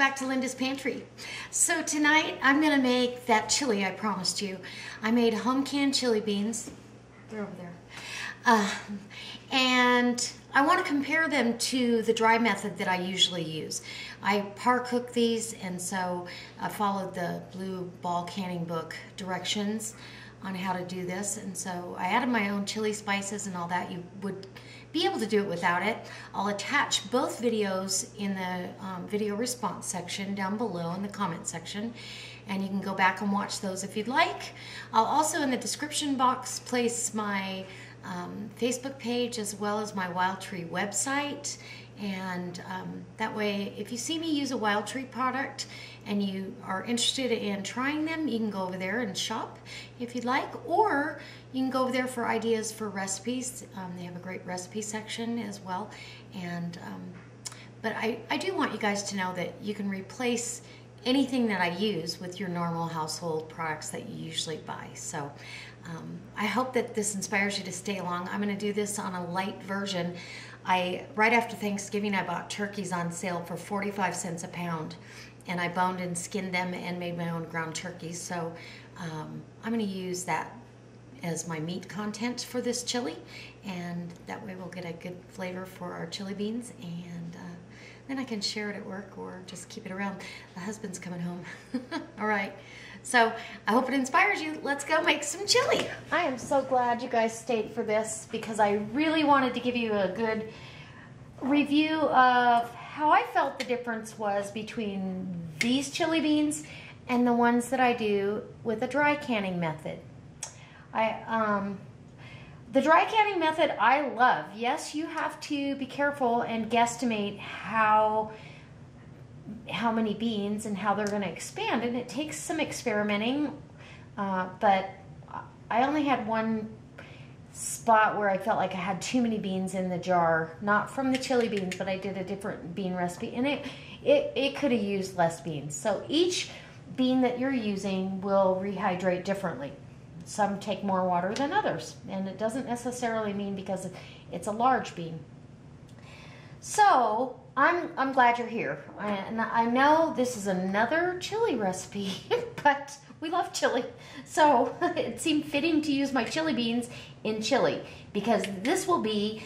Back to Linda's Pantry. So tonight I'm gonna make that chili I promised you. I made home canned chili beans. They're over there. Uh, and I want to compare them to the dry method that I usually use. I par cook these and so I followed the blue ball canning book directions on how to do this and so I added my own chili spices and all that. You would be able to do it without it. I'll attach both videos in the um, video response section down below in the comment section and you can go back and watch those if you'd like. I'll also in the description box place my um, Facebook page as well as my Wildtree website and um, that way if you see me use a Wildtree product and you are interested in trying them you can go over there and shop if you'd like or you can go over there for ideas for recipes um, they have a great recipe section as well and um, but I, I do want you guys to know that you can replace anything that I use with your normal household products that you usually buy. So um, I hope that this inspires you to stay along. I'm going to do this on a light version. I Right after Thanksgiving, I bought turkeys on sale for 45 cents a pound. And I boned and skinned them and made my own ground turkeys. So um, I'm going to use that as my meat content for this chili. And that way we'll get a good flavor for our chili beans. And uh, then I can share it at work or just keep it around. The husband's coming home. All right. So I hope it inspires you. Let's go make some chili. I am so glad you guys stayed for this because I really wanted to give you a good review of how I felt the difference was between these chili beans and the ones that I do with a dry canning method. I um, the dry canning method I love. Yes, you have to be careful and guesstimate how how many beans and how they're going to expand. And it takes some experimenting, uh, but I only had one spot where I felt like I had too many beans in the jar, not from the chili beans, but I did a different bean recipe and it, it, it could have used less beans. So each bean that you're using will rehydrate differently. Some take more water than others, and it doesn't necessarily mean because it's a large bean. So I'm, I'm glad you're here. And I know this is another chili recipe, but we love chili. So it seemed fitting to use my chili beans in chili because this will be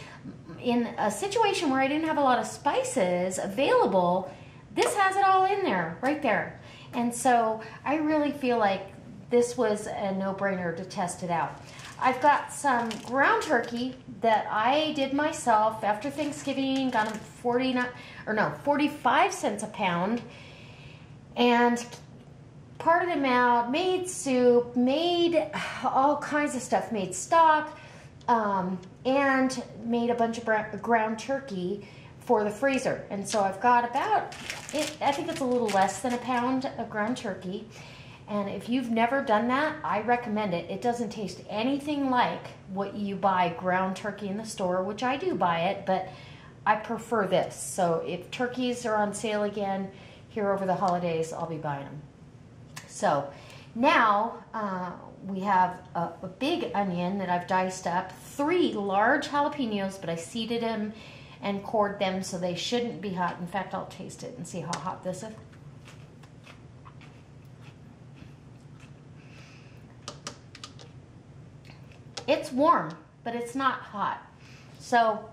in a situation where I didn't have a lot of spices available. This has it all in there, right there. And so I really feel like this was a no-brainer to test it out. I've got some ground turkey that I did myself after Thanksgiving, got them 49 or no, 45 cents a pound and parted them out, made soup, made all kinds of stuff, made stock, um, and made a bunch of ground turkey for the freezer. And so I've got about, it, I think it's a little less than a pound of ground turkey. And if you've never done that, I recommend it. It doesn't taste anything like what you buy ground turkey in the store, which I do buy it, but I prefer this. So if turkeys are on sale again here over the holidays, I'll be buying them. So now uh, we have a, a big onion that I've diced up, three large jalapenos, but I seeded them and cored them so they shouldn't be hot. In fact, I'll taste it and see how hot this is. It's warm, but it's not hot. So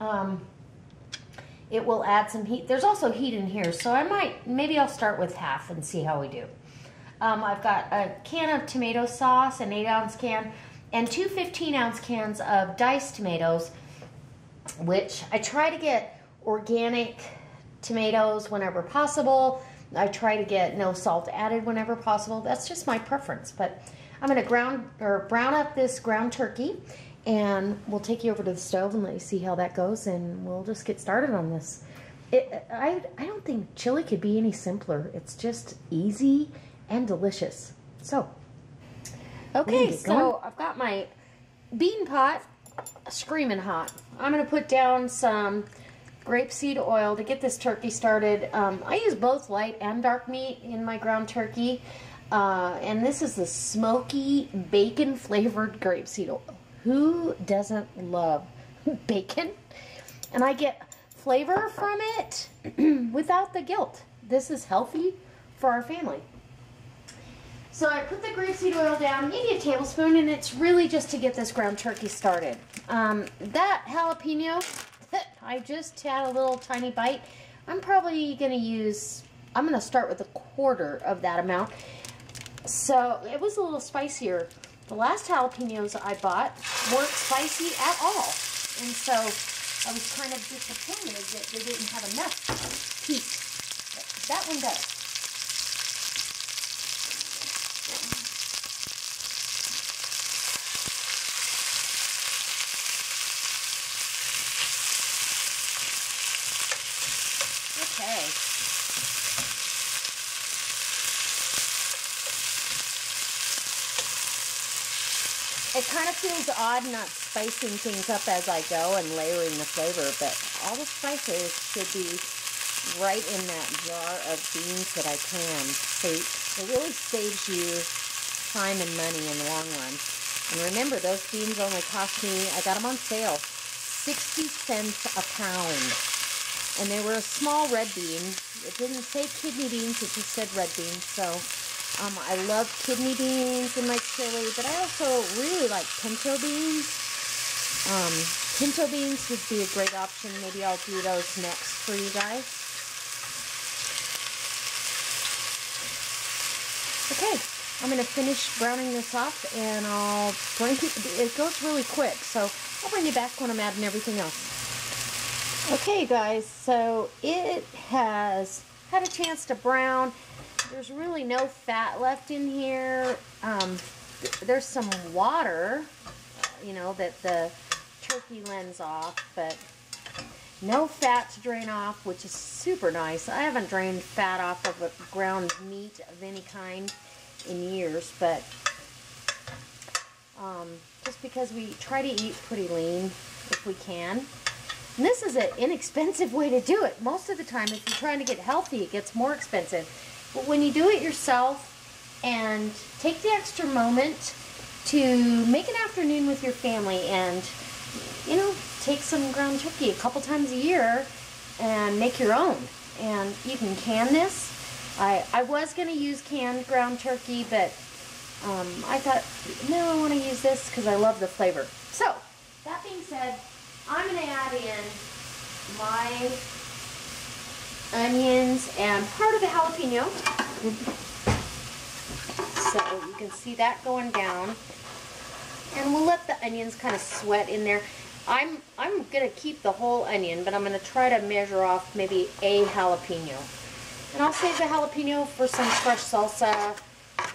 um, it will add some heat. There's also heat in here, so I might, maybe I'll start with half and see how we do. Um, I've got a can of tomato sauce, an 8 ounce can, and two 15 ounce cans of diced tomatoes, which I try to get organic tomatoes whenever possible. I try to get no salt added whenever possible. That's just my preference, but I'm going to ground or brown up this ground turkey and we'll take you over to the stove and let you see how that goes and we'll just get started on this. It, I, I don't think chili could be any simpler. It's just easy and delicious. So, okay, so. I've got my bean pot screaming hot. I'm going to put down some grapeseed oil to get this turkey started. Um, I use both light and dark meat in my ground turkey. Uh, and this is the smoky bacon flavored grapeseed oil. Who doesn't love bacon? And I get flavor from it without the guilt. This is healthy for our family. So I put the grapeseed oil down, maybe a tablespoon, and it's really just to get this ground turkey started. Um, that jalapeno, I just had a little tiny bite. I'm probably gonna use, I'm gonna start with a quarter of that amount. So it was a little spicier. The last jalapenos I bought weren't spicy at all. And so I was kind of disappointed that they didn't have enough heat. But that one does. It kind of feels odd not spicing things up as I go and layering the flavor, but all the spices should be right in that jar of beans that I canned. So it really saves you time and money in the long run. And remember, those beans only cost me, I got them on sale, 60 cents a pound. And they were a small red bean. It didn't say kidney beans, it just said red beans. So um, I love kidney beans in my chili, but I also really like pinto beans. Um, pinto beans would be a great option. Maybe I'll do those next for you guys. Okay, I'm going to finish browning this off and I'll bring it, it goes really quick, so I'll bring you back when I'm adding everything else. Okay guys, so it has had a chance to brown. There's really no fat left in here. Um, there's some water, you know, that the turkey lends off, but no fat to drain off, which is super nice. I haven't drained fat off of a ground meat of any kind in years, but um, just because we try to eat pretty lean if we can. And this is an inexpensive way to do it. Most of the time, if you're trying to get healthy, it gets more expensive. But when you do it yourself and take the extra moment to make an afternoon with your family and, you know, take some ground turkey a couple times a year and make your own. And you can can this. I, I was going to use canned ground turkey, but um, I thought, no, I want to use this because I love the flavor. So, that being said, I'm going to add in my onions, and part of the jalapeno. So you can see that going down. And we'll let the onions kind of sweat in there. I'm, I'm going to keep the whole onion, but I'm going to try to measure off maybe a jalapeno. And I'll save the jalapeno for some fresh salsa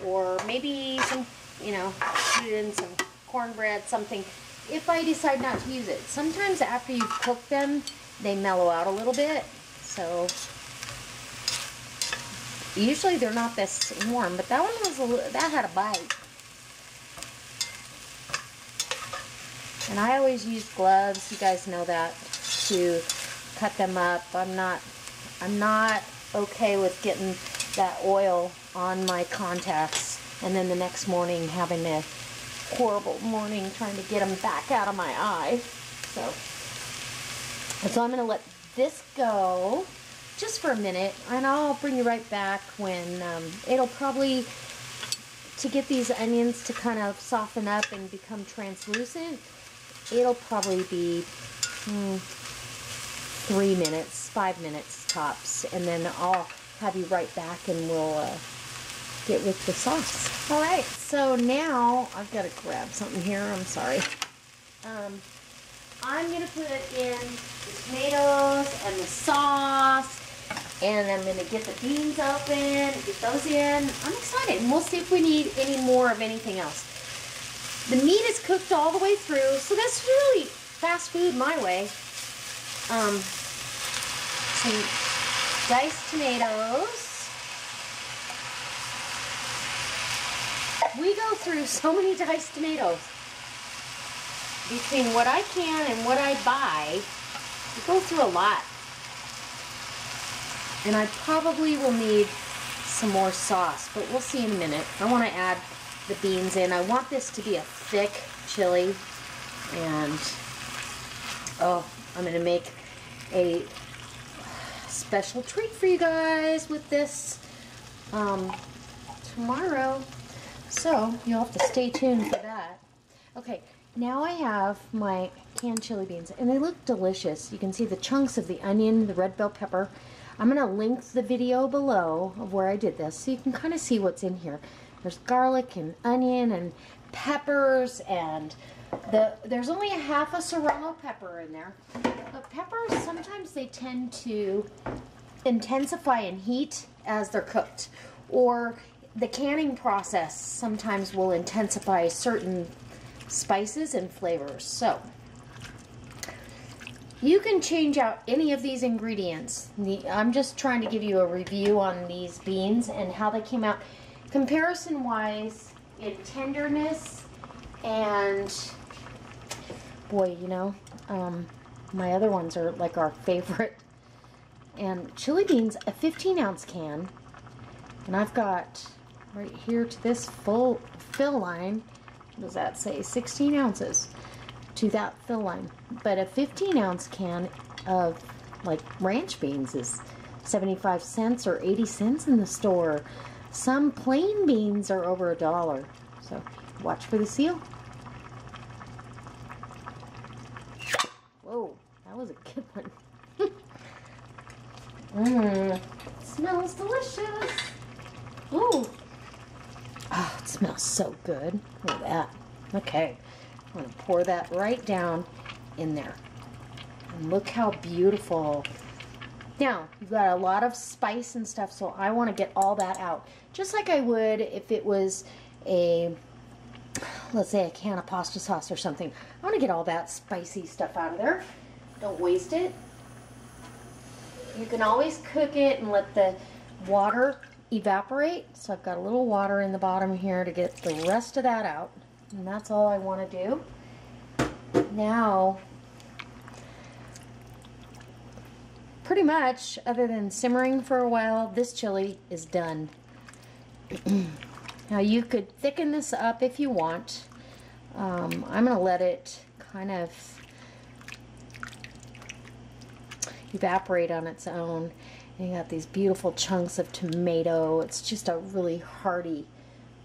or maybe some, you know, put it in some cornbread, something, if I decide not to use it. Sometimes after you've cooked them, they mellow out a little bit. So usually they're not this warm, but that one was a little that had a bite. And I always use gloves. You guys know that to cut them up. I'm not I'm not okay with getting that oil on my contacts and then the next morning having a horrible morning trying to get them back out of my eye. So, so I'm going to let this go just for a minute and I'll bring you right back when um, it'll probably to get these onions to kind of soften up and become translucent it'll probably be hmm, three minutes five minutes tops and then I'll have you right back and we'll uh, get with the sauce all right so now I've got to grab something here I'm sorry um, I'm going to put in the tomatoes and the sauce. And I'm going to get the beans open, get those in. I'm excited. And we'll see if we need any more of anything else. The meat is cooked all the way through, so that's really fast food my way. Um, some diced tomatoes. We go through so many diced tomatoes between what I can and what I buy, we go through a lot. And I probably will need some more sauce, but we'll see in a minute. I want to add the beans in. I want this to be a thick chili. And, oh, I'm going to make a special treat for you guys with this um, tomorrow. So you'll have to stay tuned for that. Okay, now I have my canned chili beans and they look delicious. You can see the chunks of the onion, the red bell pepper. I'm going to link the video below of where I did this so you can kind of see what's in here. There's garlic and onion and peppers and the there's only a half a serrano pepper in there. But peppers, sometimes they tend to intensify in heat as they're cooked. Or the canning process sometimes will intensify certain spices and flavors. So, you can change out any of these ingredients. I'm just trying to give you a review on these beans and how they came out. Comparison wise, in tenderness and boy, you know, um, my other ones are like our favorite. And chili beans, a 15 ounce can. And I've got right here to this full fill line, does that say 16 ounces to that fill line. But a 15 ounce can of like ranch beans is 75 cents or 80 cents in the store. Some plain beans are over a dollar. So watch for the seal. Whoa, that was a good one. Mmm, smells delicious. Ooh. Oh, it smells so good. Look at that. Okay, I'm going to pour that right down in there. And look how beautiful. Now, you've got a lot of spice and stuff, so I want to get all that out. Just like I would if it was a, let's say a can of pasta sauce or something. I want to get all that spicy stuff out of there. Don't waste it. You can always cook it and let the water evaporate. So I've got a little water in the bottom here to get the rest of that out. And that's all I want to do. Now, pretty much, other than simmering for a while, this chili is done. now you could thicken this up if you want. Um, I'm going to let it kind of evaporate on its own. You got these beautiful chunks of tomato. It's just a really hearty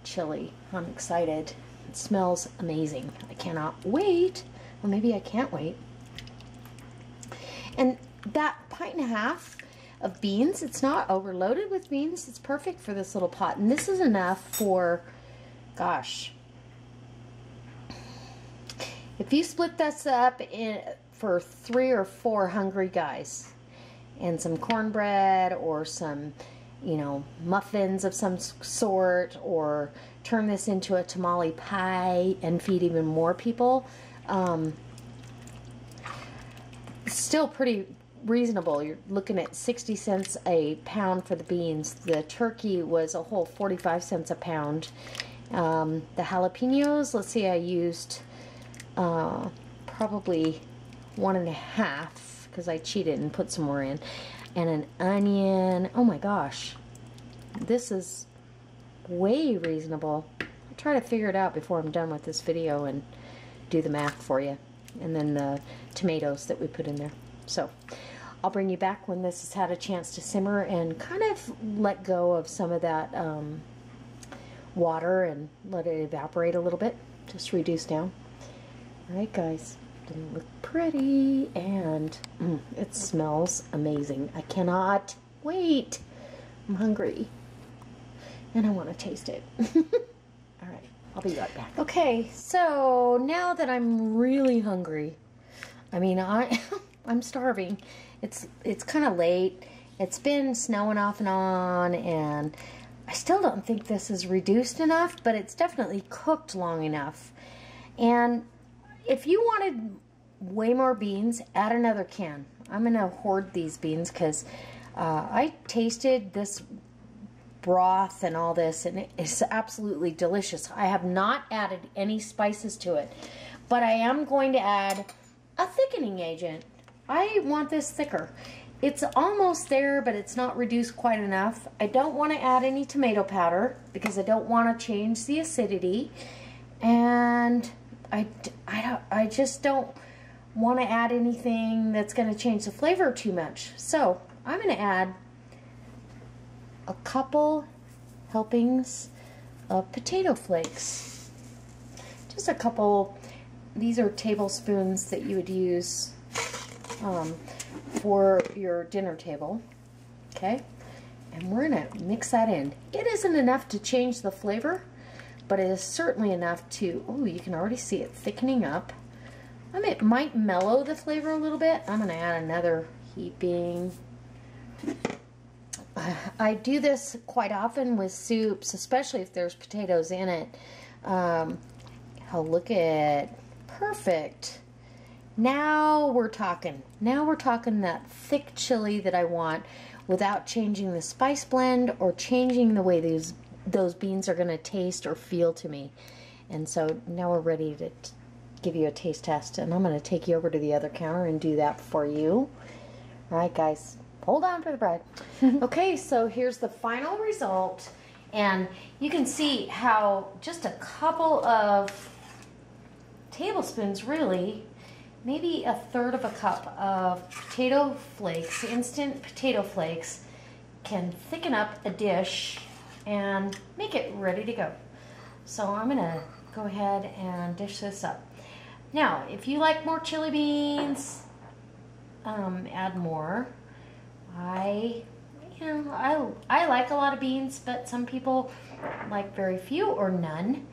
chili. I'm excited. It smells amazing. I cannot wait. Well, maybe I can't wait. And that pint and a half of beans, it's not overloaded with beans. It's perfect for this little pot. And this is enough for, gosh, if you split this up in for three or four hungry guys and some cornbread or some, you know, muffins of some sort or turn this into a tamale pie and feed even more people. Um, still pretty reasonable. You're looking at 60 cents a pound for the beans. The turkey was a whole 45 cents a pound. Um, the jalapenos, let's see, I used uh, probably one and a half because I cheated and put some more in. And an onion. Oh my gosh. This is way reasonable. I'll try to figure it out before I'm done with this video and do the math for you. And then the tomatoes that we put in there. So I'll bring you back when this has had a chance to simmer and kind of let go of some of that um, water and let it evaporate a little bit. Just reduce down. Alright guys, didn't look pretty and mm, it smells amazing. I cannot wait. I'm hungry and I want to taste it. Alright, I'll be right back. Okay, so now that I'm really hungry, I mean, I, I'm starving. It's, it's kind of late. It's been snowing off and on and I still don't think this is reduced enough, but it's definitely cooked long enough. And if you wanted way more beans, add another can. I'm going to hoard these beans because uh, I tasted this broth and all this and it's absolutely delicious. I have not added any spices to it, but I am going to add a thickening agent. I want this thicker. It's almost there, but it's not reduced quite enough. I don't want to add any tomato powder because I don't want to change the acidity. And I, I, don't, I just don't want to add anything that's going to change the flavor too much. So I'm going to add a couple helpings of potato flakes. Just a couple, these are tablespoons that you would use um, for your dinner table. Okay, and we're going to mix that in. It isn't enough to change the flavor, but it is certainly enough to, oh, you can already see it thickening up. I mean, it might mellow the flavor a little bit. I'm going to add another heaping. I do this quite often with soups, especially if there's potatoes in it. Um, oh, look at perfect. Now we're talking. Now we're talking that thick chili that I want without changing the spice blend or changing the way these those beans are going to taste or feel to me. And so now we're ready to give you a taste test and I'm going to take you over to the other counter and do that for you. All right, guys, hold on for the bread. okay, so here's the final result. And you can see how just a couple of tablespoons really, maybe a third of a cup of potato flakes, instant potato flakes, can thicken up a dish and make it ready to go. So I'm gonna go ahead and dish this up. Now, if you like more chili beans, um, add more. I, you know, I, I like a lot of beans, but some people like very few or none.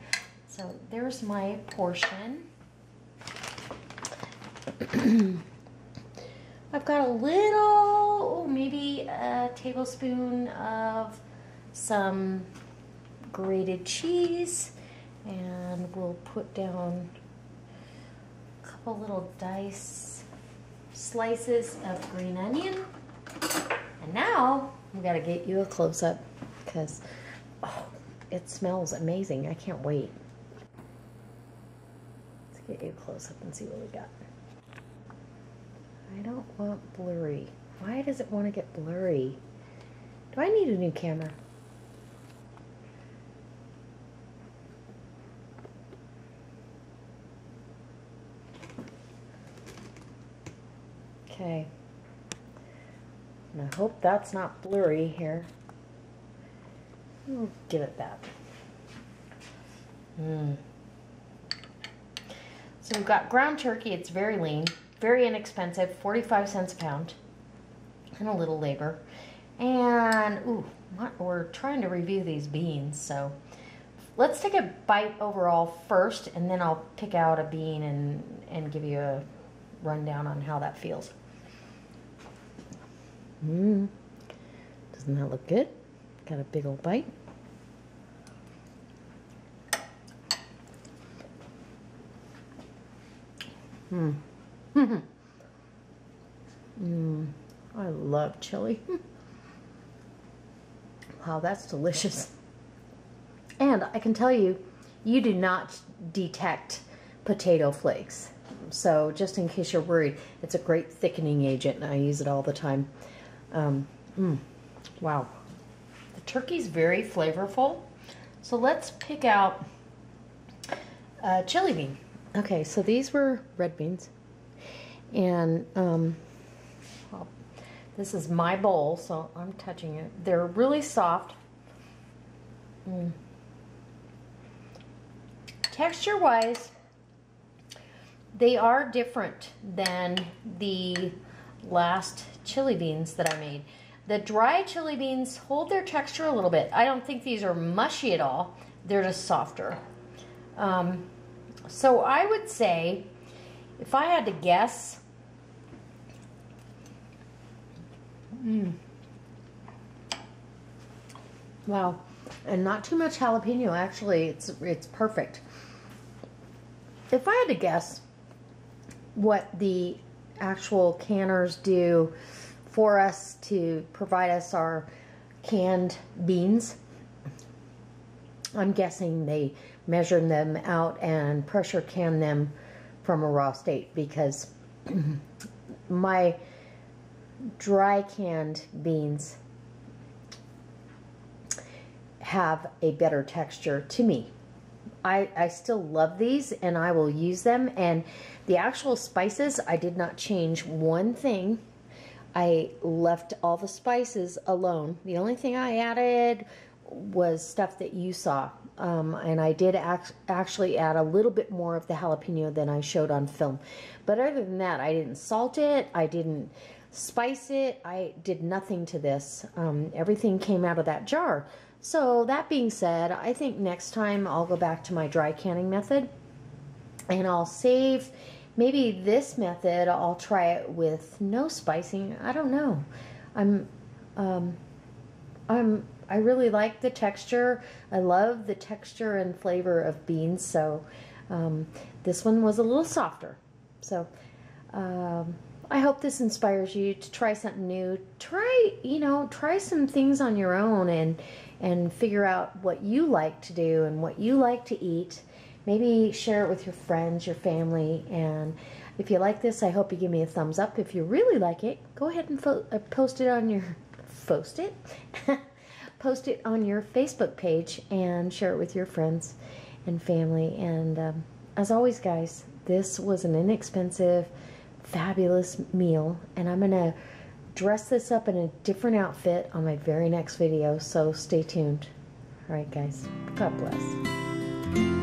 So there's my portion. I've got a little, maybe a tablespoon of some grated cheese and we'll put down a couple little dice slices of green onion. And now we got to get you a close-up because oh, it smells amazing. I can't wait. Let's get you a close-up and see what we got. I don't want blurry. Why does it want to get blurry? Do I need a new camera Okay. And I hope that's not blurry here. We'll give it that. Mm. So we've got ground turkey. It's very lean, very inexpensive, 45 cents a pound, and a little labor. And, ooh, we're trying to review these beans, so let's take a bite overall first, and then I'll pick out a bean and, and give you a rundown on how that feels. Mmm. Doesn't that look good? Got a big old bite. Mmm. Mmm. I love chili. wow, that's delicious. And I can tell you, you do not detect potato flakes. So just in case you're worried, it's a great thickening agent and I use it all the time. Um, mm, wow. The turkey's very flavorful. So let's pick out a chili bean. Okay, so these were red beans. And um, well, this is my bowl, so I'm touching it. They're really soft. Mm. Texture-wise, they are different than the last chili beans that I made. The dry chili beans hold their texture a little bit. I don't think these are mushy at all. They're just softer. Um, so I would say, if I had to guess, mm, wow, and not too much jalapeno. Actually, it's it's perfect. If I had to guess what the actual canners do for us to provide us our canned beans. I'm guessing they measure them out and pressure can them from a raw state because my dry canned beans have a better texture to me. I, I still love these and I will use them and the actual spices, I did not change one thing. I left all the spices alone. The only thing I added was stuff that you saw. Um, and I did act- actually add a little bit more of the jalapeno than I showed on film. But other than that, I didn't salt it, I didn't spice it, I did nothing to this. Um, everything came out of that jar. So, that being said, I think next time I'll go back to my dry canning method and I'll save maybe this method I'll try it with no spicing. I don't know. I'm um, I'm I really like the texture. I love the texture and flavor of beans. So um, this one was a little softer. So um, I hope this inspires you to try something new. Try you know try some things on your own and and figure out what you like to do and what you like to eat maybe share it with your friends, your family, and if you like this, I hope you give me a thumbs up. If you really like it, go ahead and uh, post it on your post it, post it on your Facebook page and share it with your friends and family. And um, as always, guys, this was an inexpensive, fabulous meal, and I'm gonna dress this up in a different outfit on my very next video. So stay tuned. All right, guys. God bless.